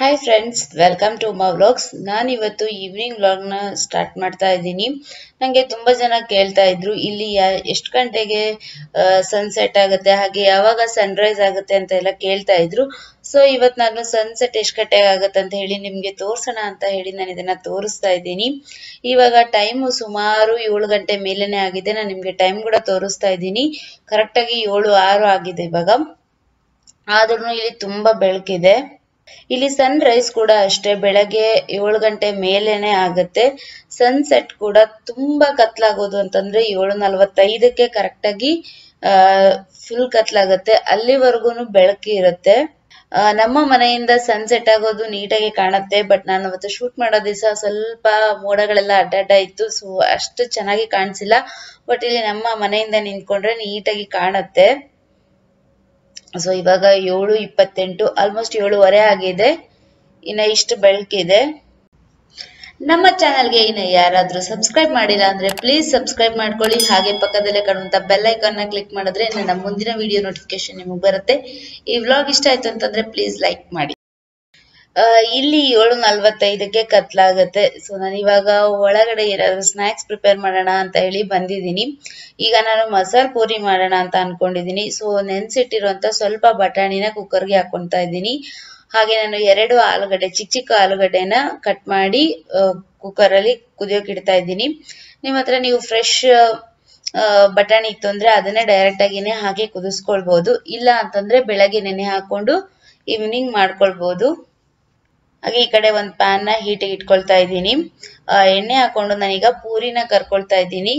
Hi friends welcome to my vlogs ನಾನು ಇವತ್ತು evening ವ್ಲಾಗ್ನ ಸ್ಟಾರ್ಟ್ ಮಾಡ್ತಾ ಇದ್ದೀನಿ. ನನಗೆ ತುಂಬ ಜನ ಕೇಳ್ತಾ ಇದ್ರು, ಇಲ್ಲಿ ಎಷ್ಟು ಗಂಟೆಗೆ ಸನ್ಸೆಟ್ ಆಗುತ್ತೆ, ಹಾಗೆ ಯಾವಾಗ ಸನ್ರೈಸ್ ಆಗುತ್ತೆ ಅಂತ ಎಲ್ಲ ಕೇಳ್ತಾ ಇದ್ರು. ಸೊ ಇವತ್ತು ನಾನು ಸನ್ಸೆಟ್ ಎಷ್ಟು ಗಂಟೆಗೆ ಆಗುತ್ತೆ ಅಂತ ಹೇಳಿ ನಿಮಗೆ ತೋರಿಸೋಣ ಅಂತ ಹೇಳಿ ನಾನು ಇದನ್ನ ತೋರಿಸ್ತಾ ಇದ್ದೀನಿ. ಇವಾಗ ಟೈಮು ಸುಮಾರು ಏಳು ಗಂಟೆ ಮೇಲೇನೆ ಆಗಿದೆ, ನಾನು ನಿಮಗೆ ಟೈಮ್ ಕೂಡ ತೋರಿಸ್ತಾ ಇದ್ದೀನಿ. ಕರೆಕ್ಟಾಗಿ ಏಳು ಆರು ಆಗಿದೆ ಇವಾಗ. ಆದ್ರೂ ಇಲ್ಲಿ ತುಂಬಾ ಬೆಳಕಿದೆ. ಇಲ್ಲಿ ಸನ್ ರೈಸ್ ಕೂಡ ಅಷ್ಟೇ, ಬೆಳಗ್ಗೆ ಏಳು ಗಂಟೆ ಮೇಲೇನೆ ಆಗುತ್ತೆ. ಸನ್ಸೆಟ್ ಕೂಡ ತುಂಬಾ ಕತ್ಲಾಗೋದು ಅಂತಂದ್ರೆ ಏಳು ನಲ್ವತ್ತೈದಕ್ಕೆ ಕರೆಕ್ಟಾಗಿ ಫುಲ್ ಕತ್ಲಾಗತ್ತೆ. ಅಲ್ಲಿವರೆಗೂ ಬೆಳಕಿ ಇರುತ್ತೆ. ನಮ್ಮ ಮನೆಯಿಂದ ಸನ್ಸೆಟ್ ಆಗೋದು ನೀಟಾಗಿ ಕಾಣುತ್ತೆ ಬಟ್ ನಾನು ಅವತ್ತು ಶೂಟ್ ಮಾಡೋ ದಿವಸ ಸ್ವಲ್ಪ ಮೋಡಗಳೆಲ್ಲ ಅಡ್ಡಡ್ಡ ಇತ್ತು ಸೊ ಅಷ್ಟು ಚೆನ್ನಾಗಿ ಕಾಣಿಸಿಲ್ಲ. ಬಟ್ ಇಲ್ಲಿ ನಮ್ಮ ಮನೆಯಿಂದ ನಿಂತ್ಕೊಂಡ್ರೆ ನೀಟಾಗಿ ಕಾಣುತ್ತೆ. ಸೊ ಇವಾಗ ಏಳು ಇಪ್ಪತ್ತೆಂಟು ಆಲ್ಮೋಸ್ಟ್ ಏಳುವರೆ ಆಗಿದೆ. ಇನ್ನ ಇಷ್ಟು ಬೆಳಕಿದೆ ನಮ್ಮ ಚಾನಲ್ಗೆ ಇನ್ನು ಯಾರಾದ್ರೂ ಸಬ್ಸ್ಕ್ರೈಬ್ ಮಾಡಿಲ್ಲ ಅಂದ್ರೆ ಪ್ಲೀಸ್ ಸಬ್ಸ್ಕ್ರೈಬ್ ಮಾಡ್ಕೊಳ್ಳಿ. ಹಾಗೆ ಪಕ್ಕದಲ್ಲೇ ಕಾಣುವಂತ ಬೆಲ್ ಐಕಾನ್ನ ಕ್ಲಿಕ್ ಮಾಡಿದ್ರೆ ನಮ್ಮ ಮುಂದಿನ ವಿಡಿಯೋ ನೋಟಿಫಿಕೇಶನ್ ನಿಮಗೆ ಬರುತ್ತೆ. ಈ ವ್ಲಾಗ್ ಇಷ್ಟ ಆಯ್ತು ಅಂತಂದ್ರೆ ಪ್ಲೀಸ್ ಲೈಕ್ ಮಾಡಿ. ಇಲ್ಲಿ ಏಳು ನಲ್ವತ್ತೈದಕ್ಕೆ ಕತ್ಲಾಗತ್ತೆ. ಸೊ ನಾನು ಇವಾಗ ಒಳಗಡೆ ಏನಾದ್ರು ಸ್ನಾಕ್ಸ್ ಪ್ರಿಪೇರ್ ಮಾಡೋಣ ಅಂತ ಹೇಳಿ ಬಂದಿದ್ದೀನಿ. ಈಗ ನಾನು ಮಸಾಲ ಪೂರಿ ಮಾಡೋಣ ಅಂತ ಅನ್ಕೊಂಡಿದ್ದೀನಿ. ಸೊ ನೆನ್ಸಿಟ್ಟಿರುವಂತ ಸ್ವಲ್ಪ ಬಟಾಣಿನ ಕುಕ್ಕರ್ಗೆ ಹಾಕೊಂತಾ ಇದ್ದೀನಿ. ಹಾಗೆ ನಾನು ಎರಡು ಆಲೂಗಡ್ಡೆ, ಚಿಕ್ಕ ಚಿಕ್ಕ ಆಲೂಗಡ್ಡೆನ ಕಟ್ ಮಾಡಿ ಕುಕ್ಕರ್ ಅಲ್ಲಿ ಕುದಿಯೋಕೆ ಇಡ್ತಾ ಇದ್ದೀನಿ. ನಿಮ್ಮ ಹತ್ರ ನೀವು ಫ್ರೆಶ್ ಬಟಾಣಿ ಇತ್ತು ಅಂದ್ರೆ ಅದನ್ನೇ ಡೈರೆಕ್ಟ್ ಆಗಿನೇ ಹಾಗೆ ಕುದಿಸ್ಕೊಳ್ಬಹುದು ಇಲ್ಲ ಅಂತಂದ್ರೆ ಬೆಳಗ್ಗೆ ನೆನೆ ಹಾಕೊಂಡು ಈವ್ನಿಂಗ್ ಮಾಡ್ಕೊಳ್ಬಹುದು ಹಾಗೆ ಈ ಕಡೆ ಒಂದು ಪ್ಯಾನ್ನ ಹೀಟಿಗೆ ಇಟ್ಕೊಳ್ತಾ ಇದ್ದೀನಿ. ಎಣ್ಣೆ ಹಾಕೊಂಡು ನಾನೀಗ ಪೂರಿನ ಕರ್ಕೊಳ್ತಾ ಇದ್ದೀನಿ.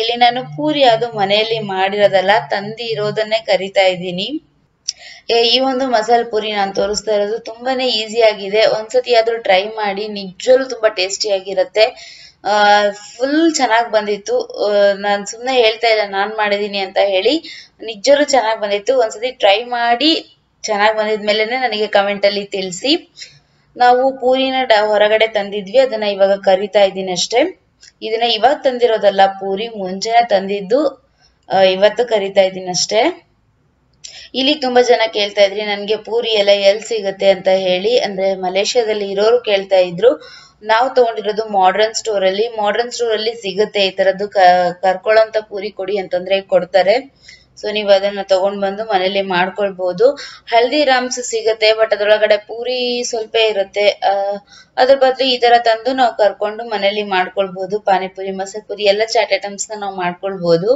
ಇಲ್ಲಿ ನಾನು ಪೂರಿ ಅದು ಮನೆಯಲ್ಲಿ ಮಾಡಿರೋದಲ್ಲ ತಂದಿರೋದನ್ನೇ ಕರಿತಾ ಇದ್ದೀನಿ. ಈ ಒಂದು ಮಸಾಲ ಪೂರಿ ನಾನು ತೋರಿಸ್ತಾ ಇರೋದು ತುಂಬಾನೇ ಈಸಿ ಆಗಿದೆ. ಒಂದ್ಸತಿ ಆದ್ರೂ ಟ್ರೈ ಮಾಡಿ ನಿಜವಲ್ಲೂ ತುಂಬಾ ಟೇಸ್ಟಿ ಆಗಿರುತ್ತೆ. ಫುಲ್ ಚೆನ್ನಾಗಿ ಬಂದಿತ್ತು. ನಾನು ಸುಮ್ಮನೆ ಹೇಳ್ತಾ ಇಲ್ಲ, ನಾನ್ ಮಾಡಿದೀನಿ ಅಂತ ಹೇಳಿ. ನಿಜರು ಚೆನ್ನಾಗಿ ಬಂದಿತ್ತು. ಒಂದ್ಸತಿ ಟ್ರೈ ಮಾಡಿ, ಚೆನ್ನಾಗಿ ಬಂದಿದ್ಮೇಲೆನೆ ನನಗೆ ಕಮೆಂಟ್ ಅಲ್ಲಿ ತಿಳಿಸಿ. ನಾವು ಪೂರಿನ ಹೊರಗಡೆ ತಂದಿದ್ವಿ, ಅದನ್ನ ಇವಾಗ ಕರಿತಾ ಇದ್ದೀನಿ ಅಷ್ಟೇ. ಇದನ್ನ ಇವಾಗ ತಂದಿರೋದಲ್ಲ, ಪೂರಿ ಮುಂಚೆನೆ ತಂದಿದ್ದು ಇವತ್ತು ಕರಿತಾ ಇದ್ದೀನಿ ಅಷ್ಟೇ. ಇಲ್ಲಿ ತುಂಬಾ ಜನ ಕೇಳ್ತಾ ಇದ್ರಿ, ನನ್ಗೆ ಪೂರಿ ಎಲ್ಲ ಎಲ್ ಸಿಗುತ್ತೆ? ಅಂತ ಹೇಳಿ. ಅಂದ್ರೆ ಮಲೇಷ್ಯಾದಲ್ಲಿ ಇರೋರು ಕೇಳ್ತಾ ಇದ್ರು, ನಾವು ತಗೊಂಡಿರೋದು ಮಾಡ್ರನ್ ಸ್ಟೋರ್ ಅಲ್ಲಿ. ಮಾಡ್ರನ್ ಸ್ಟೋರ್ ಅಲ್ಲಿ ಸಿಗುತ್ತೆ ಈ ತರದ್ದು ಕರ್ಕೊಳ್ಳೋಂತ ಪೂರಿ ಕೊಡಿ ಅಂತಂದ್ರೆ ಕೊಡ್ತಾರೆ. ಸೊ ನೀವು ಅದನ್ನ ತಗೊಂಡ್ ಬಂದು ಮನೇಲಿ ಮಾಡ್ಕೊಳ್ಬಹುದು ಹಲ್ದಿರಾಮ್ಸ್ ಸಿಗುತ್ತೆ ಬಟ್ ಅದ್ರೊಳಗಡೆ ಪೂರಿ ಸ್ವಲ್ಪ ಇರುತ್ತೆ. ಅದ್ರ ಬದಲು ಈ ತರ ತಂದು ನಾವು ಕರ್ಕೊಂಡು ಮನೇಲಿ ಮಾಡ್ಕೊಳ್ಬಹುದು ಪಾನಿಪುರಿ ಮಸಾಲೆ ಪುರಿ ಎಲ್ಲ ಚಾಟ್ ಐಟಮ್ಸ್ನ ನಾವು ಮಾಡ್ಕೊಳ್ಬಹುದು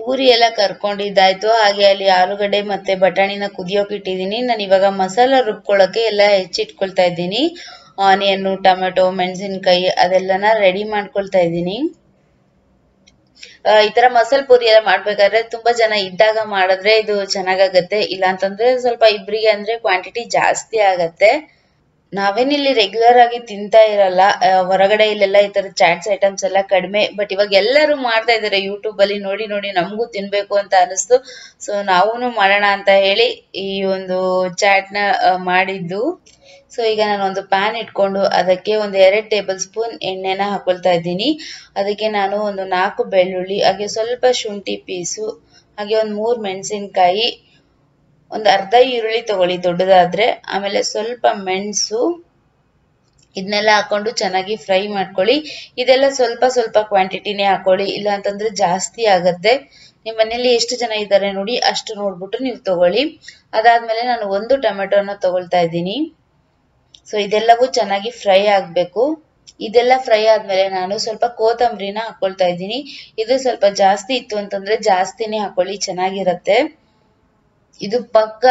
ಪೂರಿ ಎಲ್ಲ ಕರ್ಕೊಂಡಿದ್ದಾಯ್ತು. ಹಾಗೆ ಅಲ್ಲಿ ಆಲೂಗಡ್ಡೆ ಮತ್ತೆ ಬಟಾಣಿನ ಕುದಿಯೋಕೆ ಇಟ್ಟಿದ್ದೀನಿ. ನಾನು ಇವಾಗ ಮಸಾಲ ರುಬ್ಕೊಳ್ಳೋಕೆ ಎಲ್ಲ ಹೆಚ್ಚಿಟ್ಕೊಳ್ತಾ ಇದ್ದೀನಿ. ಆನಿಯನ್ ಟೊಮೆಟೊ, ಮೆಣಸಿನ್ಕಾಯಿ ಅದೆಲ್ಲನ ರೆಡಿ ಮಾಡ್ಕೊಳ್ತಾ ಇದ್ದೀನಿ. ಈ ತರ ಮಸಾಲ್ ಪುರಿ ಎಲ್ಲ ಮಾಡ್ಬೇಕಾದ್ರೆ ತುಂಬಾ ಜನ ಇದ್ದಾಗ ಮಾಡಿದ್ರೆ ಇದು ಚೆನ್ನಾಗಾಗತ್ತೆ. ಇಲ್ಲ ಅಂತಂದ್ರೆ ಸ್ವಲ್ಪ ಇಬ್ರಿಗೆ ಅಂದ್ರೆ ಕ್ವಾಂಟಿಟಿ ಜಾಸ್ತಿ ಆಗತ್ತೆ. ನಾವೇನಿಲ್ಲಿ ರೆಗ್ಯುಲರ್ ಆಗಿ ತಿಂತಾ ಇರಲ್ಲ ಹೊರಗಡೆ ಇಲ್ಲೆಲ್ಲ ಈ ತರ ಚಾಟ್ಸ್ ಐಟಮ್ಸ್ ಎಲ್ಲ ಕಡಿಮೆ ಬಟ್ ಇವಾಗ ಎಲ್ಲರೂ ಮಾಡ್ತಾ ಇದಾರೆ ಯೂಟ್ಯೂಬ್ ಅಲ್ಲಿ ನೋಡಿ ನೋಡಿ ನಮಗೂ ತಿನ್ಬೇಕು ಅಂತ ಅನಿಸ್ತು. ಸೊ ನಾವೂನು ಮಾಡೋಣ ಅಂತ ಹೇಳಿ ಈ ಒಂದು ಚಾಟ್ನ ಮಾಡಿದ್ದು. ಸೊ ಈಗ ನಾನು ಒಂದು ಪ್ಯಾನ್ ಇಟ್ಕೊಂಡು ಅದಕ್ಕೆ ಒಂದು ಎರಡು ಟೇಬಲ್ ಸ್ಪೂನ್ ಎಣ್ಣೆನ ಹಾಕೊಳ್ತಾ ಇದ್ದೀನಿ. ಅದಕ್ಕೆ ನಾನು ಒಂದು ನಾಲ್ಕು ಬೆಳ್ಳುಳ್ಳಿ, ಹಾಗೆ ಸ್ವಲ್ಪ ಶುಂಠಿ ಪೀಸು, ಹಾಗೆ ಒಂದು ಮೂರು ಮೆಣಸಿನ್ಕಾಯಿ ಒಂದು ಅರ್ಧ ಈರುಳ್ಳಿ ತಗೊಳ್ಳಿ, ದೊಡ್ಡದಾದ್ರೆ. ಆಮೇಲೆ ಸ್ವಲ್ಪ ಮೆಣಸು ಇದನ್ನೆಲ್ಲ ಹಾಕೊಂಡು ಚೆನ್ನಾಗಿ ಫ್ರೈ ಮಾಡ್ಕೊಳ್ಳಿ. ಇದೆಲ್ಲ ಸ್ವಲ್ಪ ಸ್ವಲ್ಪ ಕ್ವಾಂಟಿಟಿನೇ ಹಾಕೊಳ್ಳಿ. ಇಲ್ಲ ಅಂತಂದ್ರೆ ಜಾಸ್ತಿ ಆಗತ್ತೆ. ನಿಮ್ಮ ಮನೇಲಿ ಎಷ್ಟು ಜನ ಇದ್ದಾರೆ ನೋಡಿ, ಅಷ್ಟು ನೋಡ್ಬಿಟ್ಟು ನೀವು ತಗೊಳ್ಳಿ. ಅದಾದ್ಮೇಲೆ ನಾನು ಒಂದು ಟೊಮೆಟೊನ ತಗೊಳ್ತಾ ಇದ್ದೀನಿ. ಸೊ ಇದೆಲ್ಲವೂ ಚೆನ್ನಾಗಿ ಫ್ರೈ ಆಗ್ಬೇಕು. ಇದೆಲ್ಲ ಫ್ರೈ ಆದ್ಮೇಲೆ ನಾನು ಸ್ವಲ್ಪ ಕೋತಂಬರಿನ ಹಾಕೊಳ್ತಾ ಇದ್ದೀನಿ. ಇದು ಸ್ವಲ್ಪ ಜಾಸ್ತಿ ಇತ್ತು ಅಂತಂದ್ರೆ ಜಾಸ್ತಿನೇ ಹಾಕೊಳ್ಳಿ, ಚೆನ್ನಾಗಿರತ್ತೆ. ಇದು ಪಕ್ಕ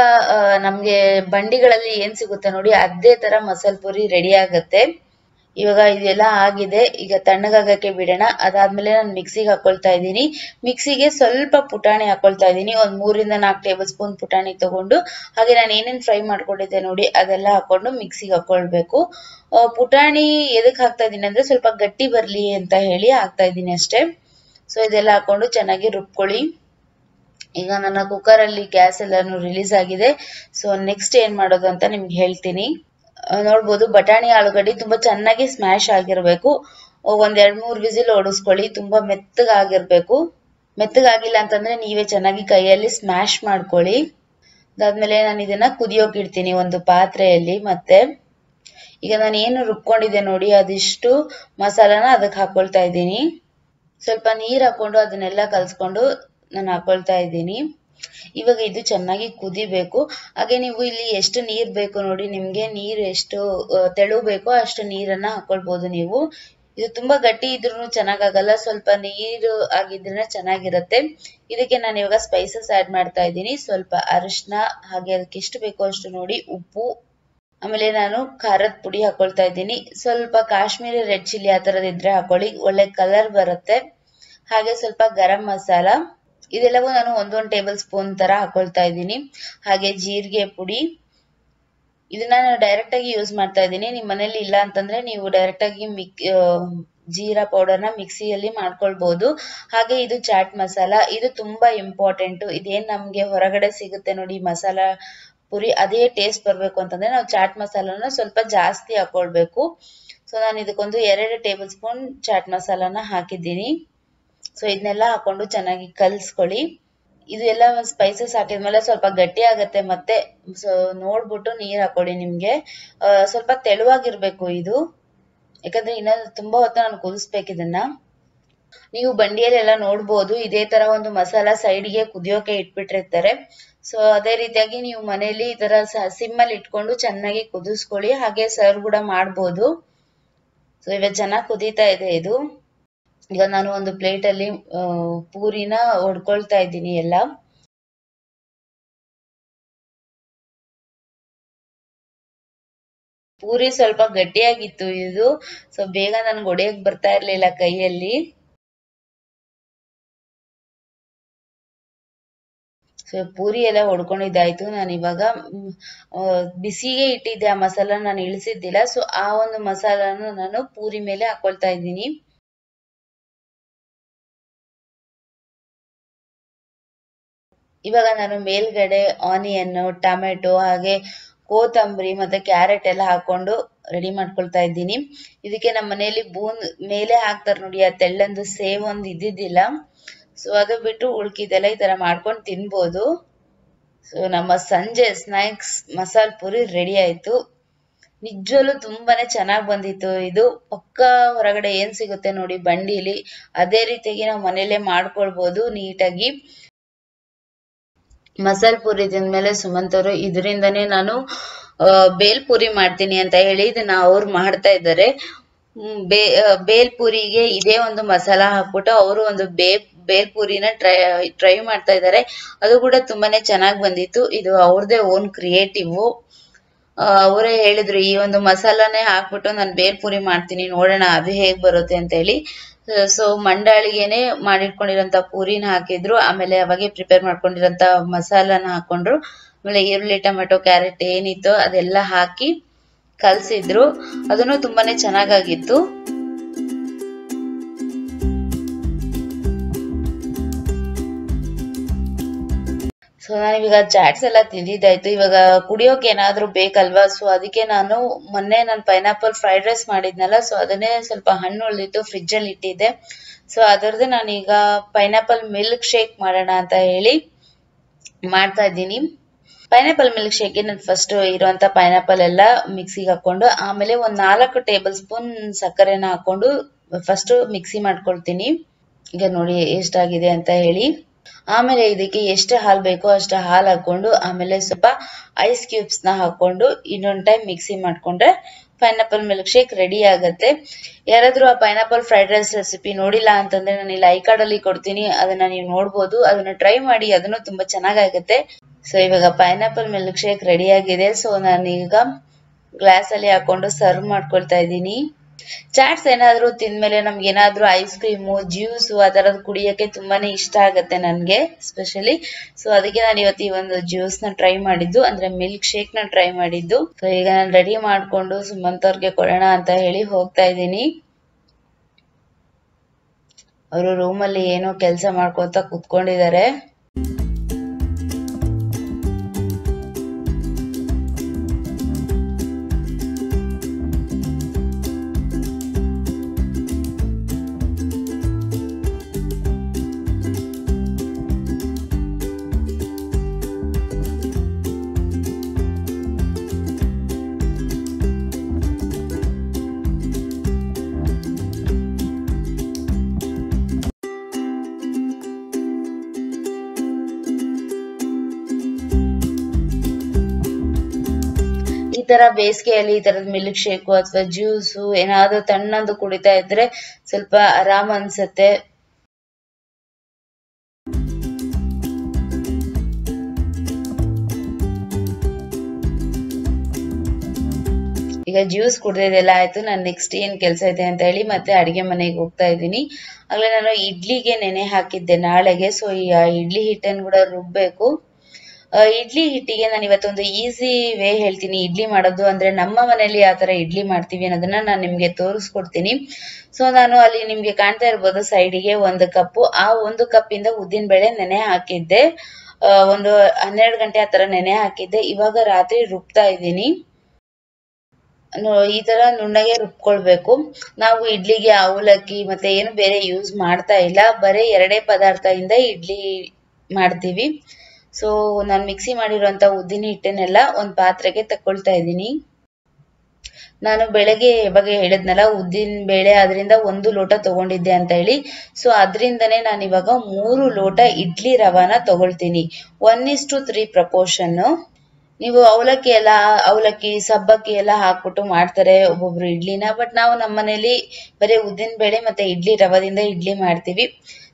ನಮಗೆ ನಮ್ಗೆ ಬಂಡಿಗಳಲ್ಲಿ ಏನ್ ಸಿಗುತ್ತೆ ನೋಡಿ, ಅದೇ ತರ ಮಸಾಲ್ ಪುರಿ ರೆಡಿ ಆಗತ್ತೆ. ಇವಾಗ ಇದೆಲ್ಲ ಆಗಿದೆ, ಈಗ ತಣ್ಣಗಾಗಕ್ಕೆ ಬಿಡೋಣ. ಅದಾದ್ಮೇಲೆ ನಾನು ಮಿಕ್ಸಿಗೆ ಹಾಕೊಳ್ತಾ ಇದ್ದೀನಿ. ಮಿಕ್ಸಿಗೆ ಸ್ವಲ್ಪ ಪುಟಾಣಿ ಹಾಕೊಳ್ತಾ ಇದ್ದೀನಿ. ಒಂದ್ ಮೂರಿಂದ ನಾಲ್ಕು ಟೇಬಲ್ ಸ್ಪೂನ್ ಪುಟಾಣಿ ತಗೊಂಡು, ಹಾಗೆ ನಾನು ಏನೇನ್ ಫ್ರೈ ಮಾಡ್ಕೊಂಡಿದ್ದೆ ನೋಡಿ, ಅದೆಲ್ಲ ಹಾಕೊಂಡು ಮಿಕ್ಸಿಗೆ ಹಾಕೊಳ್ಬೇಕು. ಪುಟಾಣಿ ಎದಕ್ ಹಾಕ್ತಾ ಇದ್ದೀನಿ ಅಂದ್ರೆ ಸ್ವಲ್ಪ ಗಟ್ಟಿ ಬರ್ಲಿ ಅಂತ ಹೇಳಿ ಹಾಕ್ತಾ ಇದ್ದೀನಿ ಅಷ್ಟೇ. ಸೊ ಇದೆಲ್ಲ ಹಾಕೊಂಡು ಚೆನ್ನಾಗಿ ರುಬ್ಕೊಳ್ಳಿ. ಈಗ ನನ್ನ ಕುಕ್ಕರ್ ಅಲ್ಲಿ ಗ್ಯಾಸ್ ಎಲ್ಲಾನು ರಿಲೀಸ್ ಆಗಿದೆ. ಸೊ ನೆಕ್ಸ್ಟ್ ಏನ್ ಮಾಡೋದು ಅಂತ ನಿಮ್ಗೆ ಹೇಳ್ತೀನಿ. ನೋಡ್ಬೋದು, ಬಟಾಣಿ ಆಲೂಗಡ್ಡೆ ತುಂಬಾ ಚೆನ್ನಾಗಿ ಸ್ಮ್ಯಾಶ್ ಆಗಿರ್ಬೇಕು. ಒಂದ್ ಎರಡ್ ಮೂರ್ ವಿಸಿಲ್ ಓಡಿಸ್ಕೊಳ್ಳಿ, ತುಂಬಾ ಮೆತ್ತಗಾಗಿರ್ಬೇಕು. ಮೆತ್ತಗಾಗಿಲ್ಲ ಅಂತಂದ್ರೆ ನೀವೇ ಚೆನ್ನಾಗಿ ಕೈಯಲ್ಲಿ ಸ್ಮ್ಯಾಶ್ ಮಾಡ್ಕೊಳ್ಳಿ. ಅದಾದ್ಮೇಲೆ ನಾನು ಇದನ್ನ ಕುದಿಯೋಕೆ ಇಡ್ತೀನಿ ಒಂದು ಪಾತ್ರೆಯಲ್ಲಿ, ಮತ್ತೆ ಈಗ ನಾನು ಏನು ರುಬ್ಕೊಂಡಿದ್ದೆ ನೋಡಿ, ಅದಿಷ್ಟು ಮಸಾಲಾನ ಅದಕ್ಕೆ ಹಾಕೊಳ್ತಾ ಇದ್ದೀನಿ. ಸ್ವಲ್ಪ ನೀರು ಹಾಕೊಂಡು ಅದನ್ನೆಲ್ಲ ಕಲ್ಸ್ಕೊಂಡು ನಾನು ಹಾಕೊಳ್ತಾ ಇದ್ದೀನಿ. ಇವಾಗ ಇದು ಚೆನ್ನಾಗಿ ಕುದಿಬೇಕು. ಹಾಗೆ ನೀವು ಇಲ್ಲಿ ಎಷ್ಟು ನೀರು ಬೇಕು ನೋಡಿ, ನಿಮಗೆ ನೀರು ಎಷ್ಟು ತೆಳು ಬೇಕೋ ಅಷ್ಟು ನೀರನ್ನ ಹಾಕೊಳ್ಬೋದು ನೀವು. ಇದು ತುಂಬಾ ಗಟ್ಟಿ ಇದ್ರೂ ಚೆನ್ನಾಗಾಗಲ್ಲ, ಸ್ವಲ್ಪ ನೀರು ಆಗಿದ್ರೆ ಚೆನ್ನಾಗಿರುತ್ತೆ. ಇದಕ್ಕೆ ನಾನು ಇವಾಗ ಸ್ಪೈಸಸ್ ಆಡ್ ಮಾಡ್ತಾ ಇದ್ದೀನಿ. ಸ್ವಲ್ಪ ಅರಿಶಿನ ಹಾಗೆ ಅದಕ್ಕೆ ಎಷ್ಟು ಬೇಕೋ ಅಷ್ಟು ನೋಡಿ, ಉಪ್ಪು. ಆಮೇಲೆ ನಾನು ಖಾರದ ಪುಡಿ ಹಾಕೊಳ್ತಾ ಇದ್ದೀನಿ. ಸ್ವಲ್ಪ ಕಾಶ್ಮೀರಿ ರೆಡ್ ಚಿಲ್ಲಿ ಆ ಥರದ್ದು ಇದ್ರೆ ಹಾಕೊಳ್ಳಿ. ಒಳ್ಳೆ ಕಲರ್ ಬರುತ್ತೆ. ಹಾಗೆ ಸ್ವಲ್ಪ ಗರಂ ಮಸಾಲ. ಇದೆಲ್ಲವೂ ನಾನು ಒಂದೊಂದು ಟೇಬಲ್ ಸ್ಪೂನ್ ತರ ಹಾಕೊಳ್ತಾ ಇದ್ದೀನಿ. ಹಾಗೆ ಜೀರಿಗೆ ಪುಡಿ. ಇದನ್ನ ನಾನು ಡೈರೆಕ್ಟ್ ಆಗಿ ಯೂಸ್ ಮಾಡ್ತಾ ಇದ್ದೀನಿ. ನಿಮ್ಮ ಮನೇಲಿ ಇಲ್ಲ ಅಂತಂದ್ರೆ ನೀವು ಡೈರೆಕ್ಟ್ ಆಗಿ ಮಿಕ್ ಜೀರಾ ಪೌಡರ್ನ ಮಿಕ್ಸಿಯಲ್ಲಿ ಮಾಡ್ಕೊಳ್ಬಹುದು ಹಾಗೆ ಇದು ಚಾಟ್ ಮಸಾಲ ಇದು ತುಂಬಾ ಇಂಪಾರ್ಟೆಂಟ್ ಇದೇನ್ ನಮ್ಗೆ ಹೊರಗಡೆ ಸಿಗುತ್ತೆ ನೋಡಿ ಮಸಾಲ ಪುರಿ, ಅದೇ ಟೇಸ್ಟ್ ಬರ್ಬೇಕು ಅಂತಂದ್ರೆ ನಾವು ಚಾಟ್ ಮಸಾಲಾನ ಸ್ವಲ್ಪ ಜಾಸ್ತಿ ಹಾಕೊಳ್ಬೇಕು. ಸೊ ನಾನು ಇದಕ್ಕೊಂದು ಎರಡು ಟೇಬಲ್ ಸ್ಪೂನ್ ಚಾಟ್ ಮಸಾಲಾನ ಹಾಕಿದ್ದೀನಿ. ಸೊ ಇದನ್ನೆಲ್ಲ ಹಾಕೊಂಡು ಚೆನ್ನಾಗಿ ಕಲ್ಸ್ಕೊಳ್ಳಿ. ಇದು ಎಲ್ಲ ಸ್ಪೈಸಸ್ ಹಾಕಿದ್ಮೇಲೆ ಸ್ವಲ್ಪ ಗಟ್ಟಿ ಆಗತ್ತೆ. ಮತ್ತೆ ಸೊ ನೋಡ್ಬಿಟ್ಟು ನೀರ್ ಹಾಕೊಳ್ಳಿ ನಿಮ್ಗೆ. ಸ್ವಲ್ಪ ತೆಳುವಾಗಿರ್ಬೇಕು ಇದು. ಯಾಕಂದ್ರೆ ಇನ್ನ ತುಂಬಾ ಹೊತ್ತು ನಾನು ಕುದಿಸ್ಬೇಕು ಇದನ್ನ. ನೀವು ಬಂಡಿಯಲ್ಲೆಲ್ಲ ನೋಡ್ಬೋದು. ಇದೇ ತರ ಒಂದು ಮಸಾಲ ಸೈಡ್ಗೆ ಕುದಿಯೋಕೆ ಇಟ್ಬಿಟ್ಟಿರ್ತಾರೆ. ಸೊ ಅದೇ ರೀತಿಯಾಗಿ ನೀವು ಮನೆಯಲ್ಲಿ ಈ ತರ ಸಿಮ್ಮಲ್ಲಿ ಇಟ್ಕೊಂಡು ಚೆನ್ನಾಗಿ ಕುದಿಸ್ಕೊಳ್ಳಿ. ಹಾಗೆ ಸರ್ವ್ ಕೂಡ ಮಾಡ್ಬೋದು. ಸೊ ಇವಾಗ ಚೆನ್ನಾಗಿ ಕುದೀತಾ ಇದೆ ಇದು. ಈಗ ನಾನು ಒಂದು ಪ್ಲೇಟ್ ಅಲ್ಲಿ ಪೂರಿನ ಹೊಡ್ಕೊಳ್ತಾ ಇದ್ದೀನಿ ಎಲ್ಲ. ಪೂರಿ ಸ್ವಲ್ಪ ಗಟ್ಟಿಯಾಗಿತ್ತು ಇದು ಸೊ ಬೇಗ ನನ್ಗೆ ಒಡೆಯಕ್ ಬರ್ತಾ ಇರ್ಲಿಲ್ಲ ಕೈಯಲ್ಲಿ. ಸೊ ಪೂರಿ ಎಲ್ಲ ಹೊಡ್ಕೊಂಡಿದ್ದಾಯ್ತು ನಾನು ಇವಾಗ ಬಿಸಿಗೆ ಇಟ್ಟಿದ್ದೆ ಆ ಮಸಾಲ ನಾನು ಇಳಿಸಿದ್ದಿಲ್ಲ. ಸೊ ಆ ಒಂದು ಮಸಾಲಾನ ನಾನು ಪೂರಿ ಮೇಲೆ ಹಾಕೊಳ್ತಾ ಇದ್ದೀನಿ. ಇವಾಗ ನಾನು ಮೇಲ್ಗಡೆ ಆನಿಯನ್ ಟೊಮೆಟೊ ಹಾಗೆ ಕೋತಂಬರಿ ಮತ್ತೆ ಕ್ಯಾರೆಟ್ ಎಲ್ಲ ಹಾಕೊಂಡು ರೆಡಿ ಮಾಡ್ಕೊಳ್ತಾ ಇದ್ದೀನಿ. ಇದಕ್ಕೆ ನಮ್ಮ ಮನೆಯಲ್ಲಿ ಬೂನ್ ಮೇಲೆ ಹಾಕ್ತಾರೆ ನೋಡಿ, ಆ ತೆಳ್ಳಂದು ಸೇವ್ ಒಂದು ಇದ್ದಿದ್ದಿಲ್ಲ. ಸೊ ಅದು ಬಿಟ್ಟು ಉಳ್ಕಿದೆಲ್ಲ ಈ ತರ ಮಾಡ್ಕೊಂಡು ತಿನ್ಬೋದು. ಸೊ ನಮ್ಮ ಸಂಜೆ ಸ್ನಾಕ್ಸ್ ಮಸಾಲ ಪುರಿ ರೆಡಿ ಆಯ್ತು. ನಿಜವಲ್ಲೂ ತುಂಬಾನೇ ಚೆನ್ನಾಗಿ ಬಂದಿತ್ತು ಇದು. ಪಕ್ಕ ಹೊರಗಡೆ ಏನ್ ಸಿಗುತ್ತೆ ನೋಡಿ ಬಂಡಿಲಿ, ಅದೇ ರೀತಿಯಾಗಿ ನಾವು ಮನೇಲೆ ಮಾಡ್ಕೊಳ್ಬೋದು ನೀಟಾಗಿ. ಮಸಾಲ ಪೂರಿ ತಿಂದ್ಮೇಲೆ ಸುಮಂತ್ ಅವರು, ಇದರಿಂದನೇ ನಾನು ಬೇಲ್ ಪೂರಿ ಮಾಡ್ತೀನಿ ಅಂತ ಹೇಳಿ ಇದನ್ನ ಅವ್ರು ಮಾಡ್ತಾ ಇದ್ದಾರೆ. ಬೇಲ್ ಪೂರಿಗೆ ಇದೇ ಒಂದು ಮಸಾಲ ಹಾಕ್ಬಿಟ್ಟು ಅವರು ಒಂದು ಬೇ, ಬೇಲ್ ಪೂರಿನ ಟ್ರೈ ಟ್ರೈ ಮಾಡ್ತಾ ಇದ್ದಾರೆ. ಅದು ಕೂಡ ತುಂಬಾನೇ ಚೆನ್ನಾಗಿ ಬಂದಿತ್ತು. ಇದು ಅವ್ರದೇ ಓನ್ ಕ್ರಿಯೇಟಿವ್ ಅವರೇ ಹೇಳಿದ್ರು, ಈ ಒಂದು ಮಸಾಲಾನೇ ಹಾಕ್ಬಿಟ್ಟು ನಾನು ಬೇಲ್ ಪೂರಿ ಮಾಡ್ತೀನಿ, ನೋಡೋಣ ಅದು ಹೇಗ್ ಬರುತ್ತೆ ಅಂತ ಹೇಳಿ. ಸೊ ಮಂಡಾಳಿಗೆನೆ ಮಾಡಿಟ್ಕೊಂಡಿರೋಂತ ಪೂರಿನ ಹಾಕಿದ್ರು. ಆಮೇಲೆ ಅವಾಗೆ ಪ್ರಿಪೇರ್ ಮಾಡ್ಕೊಂಡಿರೋಂತ ಮಸಾಲಾನ ಹಾಕೊಂಡ್ರು. ಆಮೇಲೆ ಈರುಳ್ಳಿ, ಟೊಮೆಟೊ, ಕ್ಯಾರೆಟ್ ಏನಿತ್ತು ಅದೆಲ್ಲ ಹಾಕಿ ಕಲ್ಸಿದ್ರು. ಅದನ್ನು ತುಂಬಾನೇ ಚೆನ್ನಾಗಾಗಿತ್ತು. ಸೊ ನಾನಿವಾಗ ಚಾಟ್ಸ್ ಎಲ್ಲ ತಿಂದಿದ್ದಾಯ್ತು. ಇವಾಗ ಕುಡಿಯೋಕೆ ಏನಾದ್ರೂ ಬೇಕಲ್ವಾ? ಸೊ ಅದಕ್ಕೆ ನಾನು ಮೊನ್ನೆ ನಾನು ಪೈನಾಪಲ್ ಫ್ರೈಡ್ ರೈಸ್ ಮಾಡಿದ್ನಲ್ಲ ಸೊ ಅದನ್ನೇ ಸ್ವಲ್ಪ ಹಣ್ಣು ಉಳಿದಿತ್ತು ಫ್ರಿಜ್ ಅಲ್ಲಿ ಇಟ್ಟಿದ್ದೆ. ಸೊ ಅದರದ್ದು ನಾನೀಗ ಪೈನಾಪಲ್ ಮಿಲ್ಕ್ ಶೇಕ್ ಮಾಡೋಣ ಅಂತ ಹೇಳಿ ಮಾಡ್ತಾ ಇದ್ದೀನಿ. ಪೈನಾಪಲ್ ಮಿಲ್ಕ್ ಶೇಕ್ಗೆ ನಾನು ಫಸ್ಟ್ ಇರುವಂತ ಪೈನಾಪಲ್ ಎಲ್ಲ ಮಿಕ್ಸಿಗೆ ಹಾಕೊಂಡು ಆಮೇಲೆ ಒಂದ್ ನಾಲ್ಕು ಟೇಬಲ್ ಸ್ಪೂನ್ ಸಕ್ಕರೆನ ಹಾಕೊಂಡು ಫಸ್ಟ್ ಮಿಕ್ಸಿ ಮಾಡ್ಕೊಳ್ತೀನಿ. ಈಗ ನೋಡಿ ಎಷ್ಟಾಗಿದೆ ಅಂತ ಹೇಳಿ. ಆಮೇಲೆ ಇದಕ್ಕೆ ಎಷ್ಟು ಹಾಲು ಬೇಕೋ ಅಷ್ಟು ಹಾಲು ಹಾಕೊಂಡು ಆಮೇಲೆ ಸ್ವಲ್ಪ ಐಸ್ ಕ್ಯೂಬ್ಸ್ನ ಹಾಕೊಂಡು ಇನ್ನೊಂದ್ ಟೈಮ್ ಮಿಕ್ಸಿ ಮಾಡ್ಕೊಂಡ್ರೆ ಪೈನಾಪಲ್ ಮಿಲ್ಕ್ ಶೇಕ್ ರೆಡಿ ಆಗುತ್ತೆ. ಯಾರಾದರೂ ಆ ಪೈನಾಪಲ್ ಫ್ರೈಡ್ ರೈಸ್ ರೆಸಿಪಿ ನೋಡಿಲ್ಲ ಅಂತಂದ್ರೆ ನಾನು ಇಲ್ಲಿ ಐ ಕಾರ್ಡ್ ಅಲ್ಲಿ ಕೊಡ್ತೀನಿ, ಅದನ್ನ ನೀವು ನೋಡ್ಬೋದು, ಅದನ್ನ ಟ್ರೈ ಮಾಡಿ ಅದನ್ನು ತುಂಬಾ ಚೆನ್ನಾಗಾಗುತ್ತೆ. ಸೊ ಇವಾಗ ಪೈನಾಪಲ್ ಮಿಲ್ಕ್ ಶೇಕ್ ರೆಡಿ ಆಗಿದೆ. ಸೊ ನಾನೀಗ ಗ್ಲಾಸ್ ಅಲ್ಲಿ ಹಾಕೊಂಡು ಸರ್ವ್ ಮಾಡ್ಕೊಳ್ತಾ ಇದ್ದೀನಿ. ಚಾಟ್ಸ್ ಏನಾದ್ರು ತಿಂದ್ಮೇಲೆ ನಮ್ಗೆ ಏನಾದ್ರು ಐಸ್ ಕ್ರೀಮು ಜ್ಯೂಸ್ ಆ ತರದ್ ಕುಡಿಯಕ್ಕೆ ತುಂಬಾನೇ ಇಷ್ಟ ಆಗತ್ತೆ ನನ್ಗೆ ಸ್ಪೆಷಲಿ ಸೊ ಅದಕ್ಕೆ ನಾನು ಇವತ್ತು ಈ ಒಂದು ಜ್ಯೂಸ್ನ ಟ್ರೈ ಮಾಡಿದ್ದು. ಅಂದ್ರೆ ಮಿಲ್ಕ್ ಶೇಕ್ನ ಟ್ರೈ ಮಾಡಿದ್ದು. ಸೊ ಈಗ ನಾನು ರೆಡಿ ಮಾಡ್ಕೊಂಡು ಸುಮಂತ್ ಅವ್ರಿಗೆ ಕೊಡೋಣ ಅಂತ ಹೇಳಿ ಹೋಗ್ತಾ ಇದ್ದೀನಿ. ಅವರು ರೂಮಲ್ಲಿ ಏನೋ ಕೆಲಸ ಮಾಡ್ಕೊಳ್ತಾ ಕುತ್ಕೊಂಡಿದ್ದಾರೆ. ತರ ಬೇಸಿಗೆಯಲ್ಲಿ ಈ ತರದ ಮಿಲ್ಕ್ ಶೇಕು ಅಥವಾ ಜ್ಯೂಸು ಏನಾದ್ರು ತಣ್ಣಂದು ಕುಡಿತಾ ಇದ್ರೆ ಸ್ವಲ್ಪ ಆರಾಮ್ ಅನ್ಸತ್ತೆ. ಈಗ ಜ್ಯೂಸ್ ಕುಡ್ದಿದೆಲ್ಲ ಆಯ್ತು. ನಾನು ನೆಕ್ಸ್ಟ್ ಏನ್ ಕೆಲಸ ಇದೆ ಅಂತ ಹೇಳಿ ಮತ್ತೆ ಅಡಿಗೆ ಮನೆಗೆ ಹೋಗ್ತಾ ಇದ್ದೀನಿ. ಆಗ್ಲೇ ನಾನು ಇಡ್ಲಿಗೆ ನೆನೆ ಹಾಕಿದ್ದೆ ನಾಳೆಗೆ. ಸೊ ಈ ಇಡ್ಲಿ ಹಿಟ್ಟನ್ನು ಕೂಡ ರುಬ್ಬೇಕು. ಆ, ಇಡ್ಲಿ ಹಿಟ್ಟಿಗೆ ನಾನು ಇವತ್ತೊಂದು ಈಸಿ ವೇ ಹೇಳ್ತೀನಿ. ಇಡ್ಲಿ ಮಾಡೋದು ಅಂದ್ರೆ ನಮ್ಮ ಮನೇಲಿ ಯಾವ ತರ ಇಡ್ಲಿ ಮಾಡ್ತೀವಿ ಅನ್ನೋದನ್ನ ನಾನು ನಿಮ್ಗೆ ತೋರಿಸ್ಕೊಡ್ತೀನಿ. ಸೊ ನಾನು ಅಲ್ಲಿ ನಿಮ್ಗೆ ಕಾಣ್ತಾ ಇರ್ಬೋದು ಸೈಡಿಗೆ ಒಂದು ಕಪ್ಪು. ಆ ಒಂದು ಕಪ್ಪಿಂದ ಉದ್ದಿನ ಬೇಳೆ ನೆನೆ ಹಾಕಿದ್ದೆ. ಒಂದು ಹನ್ನೆರಡು ಗಂಟೆ ಆ ತರ ನೆನೆ ಹಾಕಿದ್ದೆ. ಇವಾಗ ರಾತ್ರಿ ರುಬ್ತಾ ಇದ್ದೀನಿ. ಈ ತರ ನುಣ್ಣಗೆ ರುಬ್ಕೊಳ್ಬೇಕು. ನಾವು ಇಡ್ಲಿಗೆ ಅವಲಕ್ಕಿ ಮತ್ತೆ ಏನು ಬೇರೆ ಯೂಸ್ ಮಾಡ್ತಾ ಇಲ್ಲ. ಬರೀ ಎರಡೇ ಪದಾರ್ಥದಿಂದ ಇಡ್ಲಿ ಮಾಡ್ತೀವಿ. ಸೊ ನಾನು ಮಿಕ್ಸಿ ಮಾಡಿರುವಂತ ಉದ್ದಿನ ಹಿಟ್ಟನ್ನೆಲ್ಲ ಒಂದು ಪಾತ್ರೆಗೆ ತಕ್ಕೊಳ್ತಾ ಇದ್ದೀನಿ. ನಾನು ಬೆಳಗ್ಗೆ ಬಗ್ಗೆ ಹೇಳಿದ್ನಲ್ಲ, ಉದ್ದಿನ ಬೇಳೆ ಅದರಿಂದ ಒಂದು ಲೋಟ ತಗೊಂಡಿದ್ದೆ ಅಂತ ಹೇಳಿ. ಸೊ ಅದರಿಂದನೇ ನಾನು ಇವಾಗ ಮೂರು ಲೋಟ ಇಡ್ಲಿ ರವಾನ ತಗೊಳ್ತೀನಿ. One is to three proportion ನೀವು ಅವಲಕ್ಕಿ ಎಲ್ಲ, ಅವಲಕ್ಕಿ, ಸಬ್ಬಕ್ಕಿ ಎಲ್ಲ ಹಾಕ್ಬಿಟ್ಟು ಮಾಡ್ತಾರೆ ಒಬ್ಬೊಬ್ರು ಇಡ್ಲಿನ. ಬಟ್ ನಾವು ನಮ್ಮನೇಲಿ ಬರೀ ಉದ್ದಿನ ಬೇಳೆ ಮತ್ತೆ ಇಡ್ಲಿ ರವದಿಂದ ಇಡ್ಲಿ ಮಾಡ್ತೀವಿ.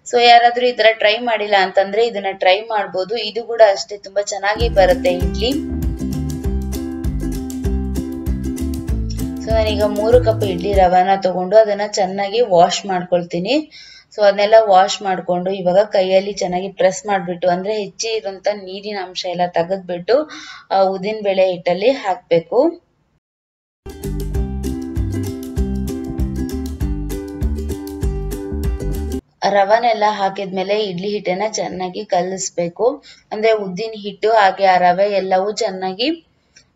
ಸೊ ಯಾರಾದ್ರೂ ಈ ತರ ಟ್ರೈ ಮಾಡಿಲ್ಲ ಅಂತಂದ್ರೆ ಇದನ್ನ ಟ್ರೈ ಮಾಡ್ಬೋದು. ಇದು ಕೂಡ ಅಷ್ಟೇ ತುಂಬಾ ಚೆನ್ನಾಗಿ ಬರುತ್ತೆ ಇಡ್ಲಿ. ಸೊ ನಾನೀಗ ಮೂರು ಕಪ್ ಇಡ್ಲಿ ರವಾನ ತಗೊಂಡು ಅದನ್ನ ಚೆನ್ನಾಗಿ ವಾಶ್ ಮಾಡ್ಕೊಳ್ತೀನಿ. ಸೊ ಅದನ್ನೆಲ್ಲ ವಾಶ್ ಮಾಡ್ಕೊಂಡು ಇವಾಗ ಕೈಯಲ್ಲಿ ಚೆನ್ನಾಗಿ ಪ್ರೆಸ್ ಮಾಡ್ಬಿಟ್ಟು, ಅಂದ್ರೆ ಹೆಚ್ಚಿ ಇರುವಂತ ನೀರಿನ ಅಂಶ ಎಲ್ಲ ತೆಗೆದ್ಬಿಟ್ಟು, ಆ ಉದ್ದಿನ ಬೇಳೆ ಹಿಟ್ಟಲ್ಲಿ ಹಾಕ್ಬೇಕು. ರವಾನೆಲ್ಲ ಹಾಕಿದ್ಮೇಲೆ ಇಡ್ಲಿ ಹಿಟ್ಟನ್ನ ಚೆನ್ನಾಗಿ ಕಲಸ್ಬೇಕು. ಅಂದ್ರೆ ಉದ್ದಿನ ಹಿಟ್ಟು ಹಾಗೆ ಆ ರವೆ ಎಲ್ಲವೂ ಚೆನ್ನಾಗಿ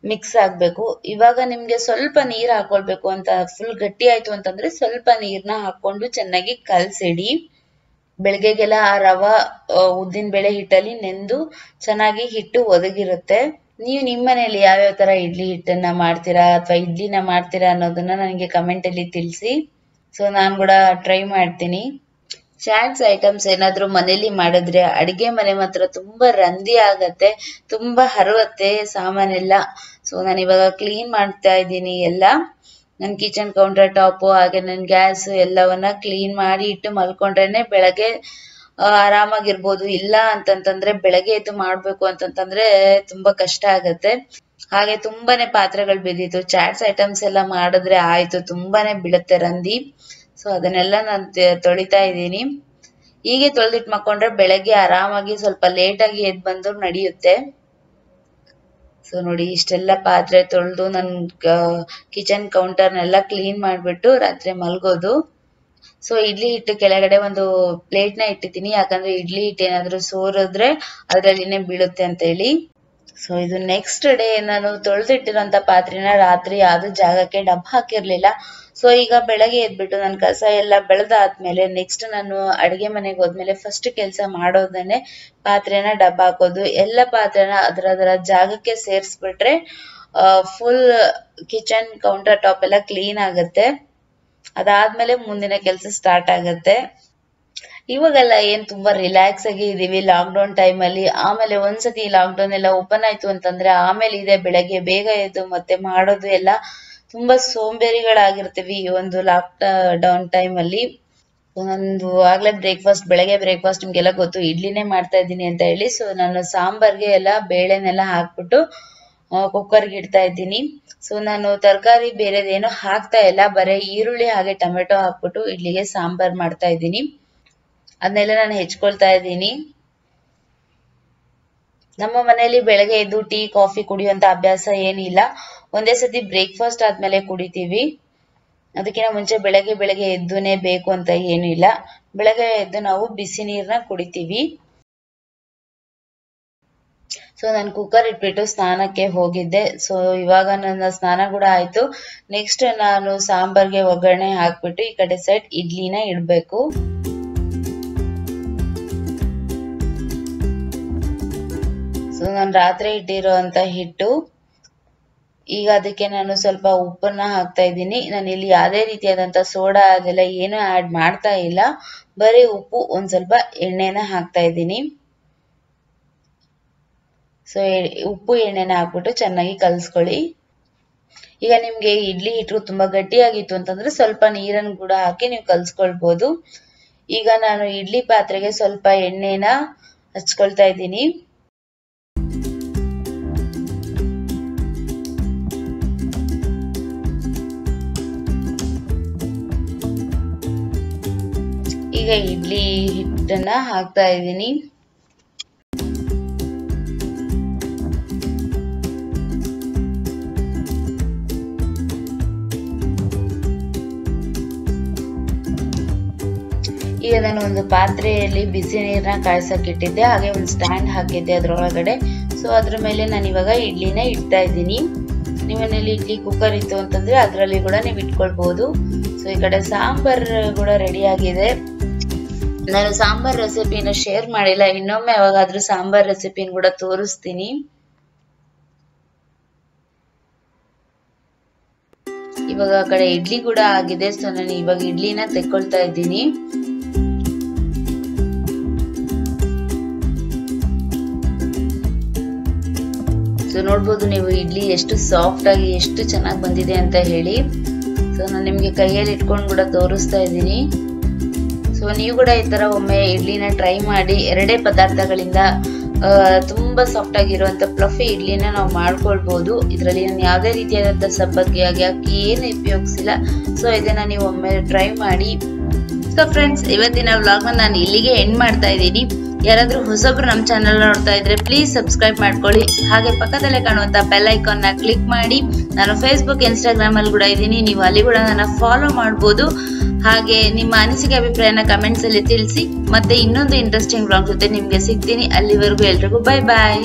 ಮಿಕ್ಸ್ ಆಗ್ಬೇಕು. ಇವಾಗ ನಿಮ್ಗೆ ಸ್ವಲ್ಪ ನೀರ್ ಹಾಕೊಳ್ಬೇಕು ಅಂತ ಫುಲ್ ಗಟ್ಟಿ ಆಯ್ತು ಅಂತಂದ್ರೆ ಸ್ವಲ್ಪ ನೀರ್ನ ಹಾಕೊಂಡು ಚೆನ್ನಾಗಿ ಕಲ್ಸಿಡಿ. ಬೆಳಗ್ಗೆಗೆಲ್ಲ ಆ ರವ ಉದ್ದಿನ ಬೇಳೆ ಹಿಟ್ಟಲ್ಲಿ ನೆಂದು ಚೆನ್ನಾಗಿ ಹಿಟ್ಟು ಒದಗಿರುತ್ತೆ. ನೀವು ನಿಮ್ಮ ಮನೆಯಲ್ಲಿ ಯಾವ್ಯಾವ ತರ ಇಡ್ಲಿ ಹಿಟ್ಟನ್ನ ಮಾಡ್ತೀರಾ ಅಥವಾ ಇಡ್ಲಿನ ಮಾಡ್ತೀರಾ ಅನ್ನೋದನ್ನ ನನಗೆ ಕಮೆಂಟ್ ಅಲ್ಲಿ ತಿಳಿಸಿ. ಸೊ ನಾನು ಕೂಡ ಟ್ರೈ ಮಾಡ್ತೀನಿ. ಚಾಟ್ಸ್ ಐಟಮ್ಸ್ ಏನಾದ್ರು ಮನೇಲಿ ಮಾಡಿದ್ರೆ ಅಡುಗೆ ಮನೆ ಮಾತ್ರ ತುಂಬಾ ರಂದಿ ಆಗತ್ತೆ, ತುಂಬಾ ಹರವತ್ತೆ ಸಾಮಾನೆಲ್ಲ. ಸೊ ನಾನು ಇವಾಗ ಕ್ಲೀನ್ ಮಾಡ್ತಾ ಇದ್ದೀನಿ ಎಲ್ಲ. ನನ್ನ ಕಿಚನ್ ಕೌಂಟರ್ ಟಾಪ್ ಹಾಗೆ ನನ್ನ ಗ್ಯಾಸ್ ಎಲ್ಲವನ್ನ ಕ್ಲೀನ್ ಮಾಡಿ ಇಟ್ಟು ಮಲ್ಕೊಂಡ್ರೇನೆ ಬೆಳಗ್ಗೆ ಆರಾಮಾಗಿರ್ಬೋದು. ಇಲ್ಲ ಅಂತಂತಂದ್ರೆ ಬೆಳಗ್ಗೆ ಎದ್ದು ಮಾಡ್ಬೇಕು ಅಂತಂತಂದ್ರೆ ತುಂಬಾ ಕಷ್ಟ ಆಗತ್ತೆ. ಹಾಗೆ ತುಂಬಾನೇ ಪಾತ್ರೆಗಳು ಬಿದ್ದಿತ್ತು. ಚಾಟ್ಸ್ ಐಟಮ್ಸ್ ಎಲ್ಲ ಮಾಡಿದ್ರೆ ಆಯ್ತು. ತುಂಬಾನೇ ಬೀಳುತ್ತೆ ರಂದಿ. ಸೊ ಅದನ್ನೆಲ್ಲ ನಾನು ತೊಳಿತಾ ಇದ್ದೀನಿ. ಹೀಗೆ ತೊಳೆದಿಟ್ಟು ಮಕ್ಕೊಂಡ್ರೆ ಬೆಳಗ್ಗೆ ಆರಾಮಾಗಿ ಸ್ವಲ್ಪ ಲೇಟ್ ಆಗಿ ಎದ್ದು ಬಂದು ನಡೆಯುತ್ತೆ. ಸೊ ನೋಡಿ ಇಷ್ಟೆಲ್ಲ ಪಾತ್ರೆ ತೊಳೆದು ನನ್ ಕಿಚನ್ ಕೌಂಟರ್ನೆಲ್ಲ ಕ್ಲೀನ್ ಮಾಡ್ಬಿಟ್ಟು ರಾತ್ರಿ ಮಲಗೋದು. ಸೊ ಇಡ್ಲಿ ಹಿಟ್ಟು ಕೆಳಗಡೆ ಒಂದು ಪ್ಲೇಟ್ನ ಇಟ್ಟಿದ್ದೀನಿ. ಯಾಕಂದ್ರೆ ಇಡ್ಲಿ ಹಿಟ್ಟು ಏನಾದ್ರು ಸೋರಿದ್ರೆ ಅದ್ರಲ್ಲಿನೇ ಬೀಳುತ್ತೆ ಅಂತ ಹೇಳಿ ಸೊ ಇದು ನೆಕ್ಸ್ಟ್ ಡೇ ನಾನು ತೊಳೆದಿಟ್ಟಿರುವಂತ ಪಾತ್ರೆನ ರಾತ್ರಿ ಯಾವ್ದು ಜಾಗಕ್ಕೆ ಡಬ್ಬ ಹಾಕಿರ್ಲಿಲ್ಲ. ಸೊ ಈಗ ಬೆಳಗ್ಗೆ ಎದ್ಬಿಟ್ಟು ನನ್ನ ಕಸ ಎಲ್ಲ ಬೆಳೆದಾದ್ಮೇಲೆ ನೆಕ್ಸ್ಟ್ ನಾನು ಅಡಿಗೆ ಮನೆಗೆ ಹೋದ್ಮೇಲೆ ಫಸ್ಟ್ ಕೆಲಸ ಮಾಡೋದನ್ನೇ ಪಾತ್ರೆನ ಡಬ್ಬ ಹಾಕೋದು, ಎಲ್ಲ ಪಾತ್ರೆನ ಅದರ ಅದರ ಜಾಗಕ್ಕೆ ಸೇರಿಸ್ಬಿಟ್ರೆ ಫುಲ್ ಕಿಚನ್ ಕೌಂಟರ್ ಟಾಪ್ ಎಲ್ಲ ಕ್ಲೀನ್ ಆಗುತ್ತೆ. ಅದಾದ್ಮೇಲೆ ಮುಂದಿನ ಕೆಲಸ ಸ್ಟಾರ್ಟ್ ಆಗತ್ತೆ. ಇವಾಗೆಲ್ಲ ಏನ್ ತುಂಬಾ ರಿಲ್ಯಾಕ್ಸ್ ಆಗಿ ಇದೀವಿ ಲಾಕ್ ಡೌನ್ ಟೈಮ್ ಅಲ್ಲಿ. ಆಮೇಲೆ ಒಂದ್ಸತಿ ಲಾಕ್ ಡೌನ್ ಎಲ್ಲ ಓಪನ್ ಆಯ್ತು ಅಂತಂದ್ರೆ ಆಮೇಲೆ ಇದೆ ಬೆಳಗ್ಗೆ ಬೇಗ ಎದ್ದು ಮತ್ತೆ ಮಾಡೋದು ಎಲ್ಲ ತುಂಬಾ ಸೋಂಬೇರಿಗಳಾಗಿರ್ತೀವಿ ಈ ಒಂದು ಲಾಕ್ ಡೌನ್ ಟೈಮ್ ಅಲ್ಲಿ. ನಂದು ಆಗ್ಲೇ ಬ್ರೇಕ್ಫಾಸ್ಟ್ ಬೆಳಗ್ಗೆ ಬ್ರೇಕ್ಫಾಸ್ಟ್ ನಿಮ್ಗೆಲ್ಲ ಗೊತ್ತು. ಇಡ್ಲಿನೇ ಮಾಡ್ತಾ ಇದ್ದೀನಿ ಅಂತ ಹೇಳಿ. ಸೊ ನಾನು ಸಾಂಬಾರ್ಗೆ ಎಲ್ಲ ಬೇಳೆನೆಲ್ಲ ಹಾಕ್ಬಿಟ್ಟು ಕುಕ್ಕರ್ಗೆ ಇಡ್ತಾ ಇದ್ದೀನಿ. ಸೊ ನಾನು ತರಕಾರಿ ಬೇರೆದೇನು ಹಾಕ್ತಾ ಇಲ್ಲ. ಬರೀ ಈರುಳ್ಳಿ ಹಾಗೆ ಟೊಮೆಟೊ ಹಾಕ್ಬಿಟ್ಟು ಇಡ್ಲಿಗೆ ಸಾಂಬಾರ್ ಮಾಡ್ತಾ ಇದ್ದೀನಿ. ಅದನ್ನೆಲ್ಲ ನಾನು ಹೆಚ್ಕೊಳ್ತಾ ಇದ್ದೀನಿ. ನಮ್ಮ ಮನೆಯಲ್ಲಿ ಬೆಳಗ್ಗೆ ಎದ್ದು ಟೀ, ಕಾಫಿ ಕುಡಿಯುವಂತ ಅಭ್ಯಾಸ ಏನಿಲ್ಲ. ಒಂದೇ ಸತಿ ಬ್ರೇಕ್ಫಾಸ್ಟ್ ಆದ್ಮೇಲೆ ಕುಡಿತೀವಿ. ಅದಕ್ಕಿಂತ ಮುಂಚೆ ಬೆಳಗ್ಗೆ ಬೆಳಗ್ಗೆ ಎದ್ದುನೇ ಬೇಕು ಅಂತ ಏನು ಇಲ್ಲ. ಬೆಳಗ್ಗೆ ಎದ್ದು ನಾವು ಬಿಸಿ ನೀರನ್ನ ಕುಡಿತೀವಿ. ಸೊ ನಾನು ಕುಕ್ಕರ್ ಇಟ್ಬಿಟ್ಟು ಸ್ನಾನಕ್ಕೆ ಹೋಗಿದ್ದೆ. ಸೊ ಇವಾಗ ನನ್ನ ಸ್ನಾನ ಕೂಡ ಆಯ್ತು. ನೆಕ್ಸ್ಟ್ ನಾನು ಸಾಂಬಾರ್ಗೆ ಒಗ್ಗರಣೆ ಹಾಕ್ಬಿಟ್ಟು ಈ ಕಡೆ ಸೈಡ್ ಇಡ್ಲಿನ ಇಡ್ಬೇಕು. ಸೊ ನಾನು ರಾತ್ರಿ ಇಟ್ಟಿರುವಂತ ಹಿಟ್ಟು, ಈಗ ಅದಕ್ಕೆ ನಾನು ಸ್ವಲ್ಪ ಉಪ್ಪನ್ನ ಹಾಕ್ತಾ ಇದ್ದೀನಿ. ನಾನು ಇಲ್ಲಿ ಯಾವುದೇ ರೀತಿಯಾದಂತ ಸೋಡಾ ಅದೆಲ್ಲ ಏನು ಆಡ್ ಮಾಡ್ತಾ ಇಲ್ಲ. ಬರೀ ಉಪ್ಪು ಒಂದ್ ಸ್ವಲ್ಪ ಎಣ್ಣೆನ ಹಾಕ್ತಾ ಇದ್ದೀನಿ. ಸೊ ಉಪ್ಪು ಎಣ್ಣೆನ ಹಾಕ್ಬಿಟ್ಟು ಚೆನ್ನಾಗಿ ಕಲ್ಸ್ಕೊಳ್ಳಿ. ಈಗ ನಿಮ್ಗೆ ಇಡ್ಲಿ ಹಿಟ್ಟು ತುಂಬಾ ಗಟ್ಟಿಯಾಗಿತ್ತು ಅಂತಂದ್ರೆ ಸ್ವಲ್ಪ ನೀರನ್ನು ಕೂಡ ಹಾಕಿ ನೀವು ಕಲ್ಸ್ಕೊಳ್ಬಹುದು ಈಗ ನಾನು ಇಡ್ಲಿ ಪಾತ್ರೆಗೆ ಸ್ವಲ್ಪ ಎಣ್ಣೆನ ಹಚ್ಕೊಳ್ತಾ ಇದ್ದೀನಿ. ಈಗ ಇಡ್ಲಿ ಹಿಟ್ಟನ್ನ ಹಾಕ್ತಾ ಇದ್ದೀನಿ. ಈಗ ನಾನು ಒಂದು ಪಾತ್ರೆಯಲ್ಲಿ ಬಿಸಿ ನೀರನ್ನ ಕಾಯಿಸಕ್ಕೆ ಇಟ್ಟಿದ್ದೆ. ಹಾಗೆ ಒಂದು ಸ್ಟ್ಯಾಂಡ್ ಹಾಕಿದ್ದೆ ಅದರೊಳಗಡೆ. ಸೊ ಅದ್ರ ಮೇಲೆ ನಾನು ಇವಾಗ ಇಡ್ಲಿನ ಇಡ್ತಾ ಇದ್ದೀನಿ. ನಿಮ್ಮನೇಲಿ ಇಡ್ಲಿ ಕುಕ್ಕರ್ ಇತ್ತು ಅಂತಂದ್ರೆ ಅದರಲ್ಲಿ ಕೂಡ ನೀವು ಇಟ್ಕೊಳ್ಬಹುದು ಸೊ ಈ ಕಡೆ ಸಾಂಬಾರ್ ಕೂಡ ರೆಡಿ ಆಗಿದೆ. ನಾನು ಸಾಂಬಾರ್ ರೆಸಿಪಿನ ಶೇರ್ ಮಾಡಿಲ್ಲ. ಇನ್ನೊಮ್ಮೆ ಯಾವಾಗಾದ್ರೂ ಸಾಂಬಾರ್ ರೆಸಿಪಿನ ಕೂಡ ತೋರಿಸ್ತೀನಿ. ಇವಾಗ ಆ ಕಡೆ ಇಡ್ಲಿ ಕೂಡ ಆಗಿದೆ. ಸೊ ನಾನು ಇವಾಗ ಇಡ್ಲಿನ ತೆಕ್ಕೊಳ್ತಾ ಇದ್ದೀನಿ. ಸೊ ನೋಡ್ಬೋದು ನೀವು ಇಡ್ಲಿ ಎಷ್ಟು ಸಾಫ್ಟ್ ಆಗಿ ಎಷ್ಟು ಚೆನ್ನಾಗಿ ಬಂದಿದೆ ಅಂತ ಹೇಳಿ. ಸೊ ನಾನು ನಿಮ್ಗೆ ಕೈಯಲ್ಲಿ ಇಟ್ಕೊಂಡು ಕೂಡ ತೋರಿಸ್ತಾ ಇದ್ದೀನಿ. ಸೊ ನೀವು ಕೂಡ ಈ ಥರ ಒಮ್ಮೆ ಇಡ್ಲಿನ ಟ್ರೈ ಮಾಡಿ ಎರಡೇ ಪದಾರ್ಥಗಳಿಂದ ತುಂಬ ಸಾಫ್ಟ್ ಆಗಿರುವಂಥ ಪ್ಲಫಿ ಇಡ್ಲಿನ ನಾವು ಮಾಡ್ಕೊಳ್ಬೋದು. ಇದರಲ್ಲಿ ನಾನು ಯಾವುದೇ ರೀತಿಯಾದಂಥ ಸಬ್ಬಕ್ಕಿ ಆಗಿ ಅಕ್ಕಿ ಏನು ಉಪಯೋಗಿಸಿಲ್ಲ. ಸೊ ಇದನ್ನು ನೀವು ಒಮ್ಮೆ ಟ್ರೈ ಮಾಡಿ. ಸೊ ಫ್ರೆಂಡ್ಸ್ ಇವತ್ತಿನ ವ್ಲಾಗ್ನ ನಾನು ಇಲ್ಲಿಗೆ ಎಂಡ್ ಮಾಡ್ತಾ ಇದ್ದೀನಿ. ಯಾರಾದರೂ ಹೊಸಬ್ರು ನಮ್ಮ ಚಾನಲ್ ನೋಡ್ತಾ ಇದ್ರೆ ಪ್ಲೀಸ್ ಸಬ್ಸ್ಕ್ರೈಬ್ ಮಾಡ್ಕೊಳ್ಳಿ. ಹಾಗೆ ಪಕ್ಕದಲ್ಲೇ ಕಾಣುವಂಥ ಬೆಲ್ ಐಕಾನ್ನ ಕ್ಲಿಕ್ ಮಾಡಿ. ನಾನು ಫೇಸ್ಬುಕ್ ಇನ್ಸ್ಟಾಗ್ರಾಮಲ್ಲಿ ಕೂಡ ಇದ್ದೀನಿ. ನೀವು ಅಲ್ಲಿ ಕೂಡ ನನ್ನ ಫಾಲೋ ಮಾಡ್ಬೋದು. ಹಾಗೆ ನಿಮ್ಮ ಅನಿಸಿಕೆ ಅಭಿಪ್ರಾಯನ ಕಮೆಂಟ್ಸ್ ಅಲ್ಲಿ ತಿಳಿಸಿ, ಮತ್ತೆ ಇನ್ನೊಂದು ಇಂಟ್ರೆಸ್ಟಿಂಗ್ ಬ್ಲಾಗ್ ಜೊತೆ ನಿಮ್ಗೆ ಸಿಗ್ತೀನಿ. ಅಲ್ಲಿವರೆಗೂ ಎಲ್ರಿಗೂ ಬೈ ಬಾಯ್